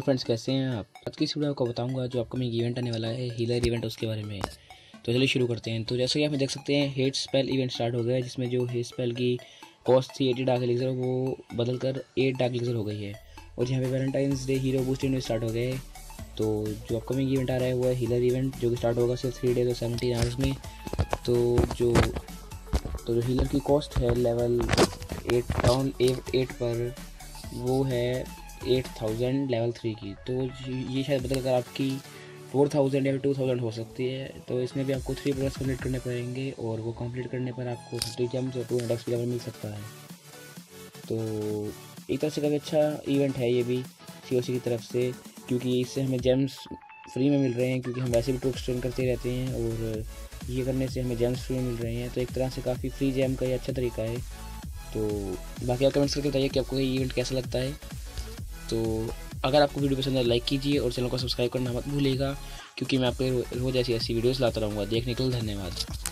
Friends, कैसे हैं आप? आज की इस वीडियो आपको बताऊँगा जो अपकमिंग इवेंट आने वाला है हीलर इवेंट उसके बारे में। तो चलिए शुरू करते हैं। तो जैसे कि आप देख सकते हैं हेट स्पेल इवेंट स्टार्ट हो गया है, जिसमें जो हेट स्पेल की कॉस्ट थी एटी डार्क एलिक्सर वो बदल कर एट डार्क एलिक्सर हो गई है। और यहाँ पे Valentine's day hero boost event start हो गए तो जो अपकमिंग इवेंट आ रहा है, वो है हीलर इवेंट जो कि स्टार्ट होगा सिर्फ़ थ्री डेज़ और सेवेंटीन आवर्स में। तो जो तो जो हीलर की कॉस्ट है level eight down eight eight पर, वो है एट थाउज़ेंड लेवल थ्री की। तो ये शायद बदल कर आपकी फोर थाउज़ेंड या टू थाउज़ेंड हो सकती है। तो इसमें भी आपको थ्री प्रोडक्ट्स कंप्लीट करने पड़ेंगे और वो कंप्लीट करने पर आपको थर्टी जेम्स और टू हंड्रेड लेवल मिल सकता है। तो एक तरह से काफ़ी अच्छा इवेंट है ये भी सीओसी की तरफ़ से, क्योंकि इससे हमें जेम्स फ्री में मिल रहे हैं, क्योंकि हम वैसे भी ट्रूप स्ट्रेन करते रहते हैं और ये करने से हमें जेम्स फ्री में मिल रहे हैं। तो एक तरह से काफ़ी फ्री जेम का ये अच्छा तरीका है। तो बाकी आप कमेंट्स करके बताइए कि आपको ये इवेंट कैसा लगता है। तो अगर आपको वीडियो पसंद है लाइक कीजिए और चैनल को सब्सक्राइब करना मत भूलिएगा, क्योंकि मैं आपको रोज़ ऐसी ऐसी वीडियोस लाता रहूँगा। देखने के लिए धन्यवाद।